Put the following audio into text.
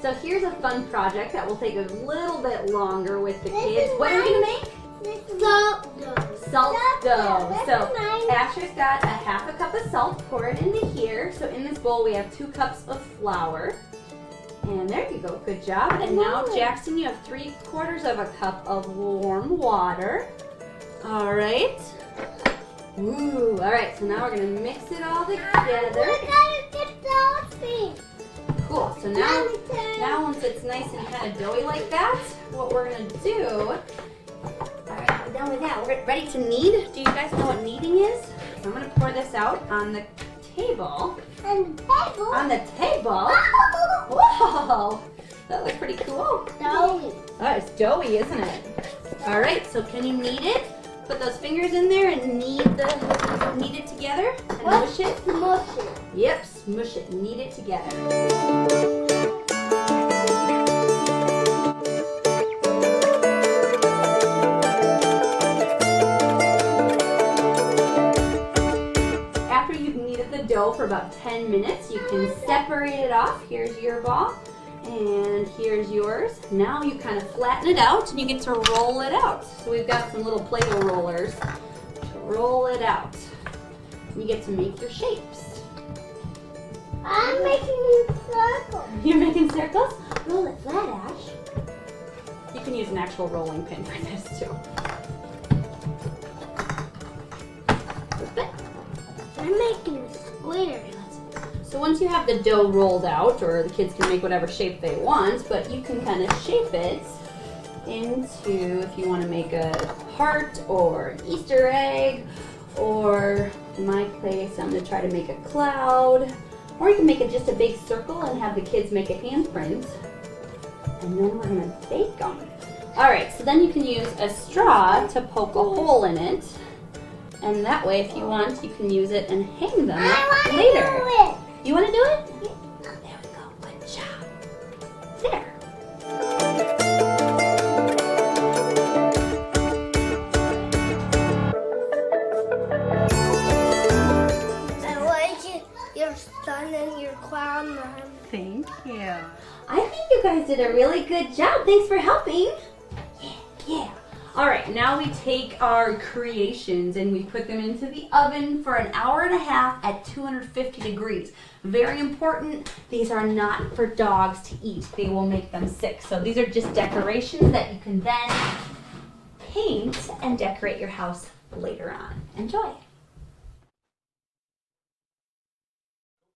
So here's a fun project that will take a little bit longer with the This kids. What are we gonna make? Salt dough. Salt dough. So mine. Asher's got a half a cup of salt. Pour it into here. So in this bowl we have two cups of flour. And there you go. Good job. And now Jackson, you have three quarters of a cup of warm water. All right. Ooh. All right. So now we're gonna mix it all together. Once it's nice and kind of doughy like that, what we're gonna do, alright, we're done with that. We're ready to knead. Do you guys know what kneading is? I'm gonna pour this out on the table. And the table. On the table? Whoa! That looks pretty cool. Doughy. Oh, it's doughy, isn't it? Alright, so can you knead it? Put those fingers in there and knead the knead it together and What? mush it. Mush it. Yep, smush it, knead it together. Kneaded the dough for about 10 minutes, you can separate it off. Here's your ball, and here's yours. Now you kind of flatten it out, and you get to roll it out. So we've got some little Play-Doh rollers to roll it out. You get to make your shapes. I'm making circles. You're making circles? Roll it flat, Ash. You can use an actual rolling pin for this too. I'm making squares. So once you have the dough rolled out, or the kids can make whatever shape they want, but you can kind of shape it into if you want to make a heart or an Easter egg, or in my case, I'm going to try to make a cloud. Or you can make it just a big circle and have the kids make a handprint. And then we're going to bake them. All right, so then you can use a straw to poke a hole in it. And that way, if you want, you can use it and hang them I up want to later. do. You want to do it? There we go. Good job. There. I like it. Your sun and your clown. Mom. Thank you. I think you guys did a really good job. Thanks for helping. Yeah, yeah. All right, now we take our creations and we put them into the oven for an hour and a half at 250 degrees. Very important, these are not for dogs to eat. They will make them sick. So these are just decorations that you can then paint and decorate your house later on. Enjoy.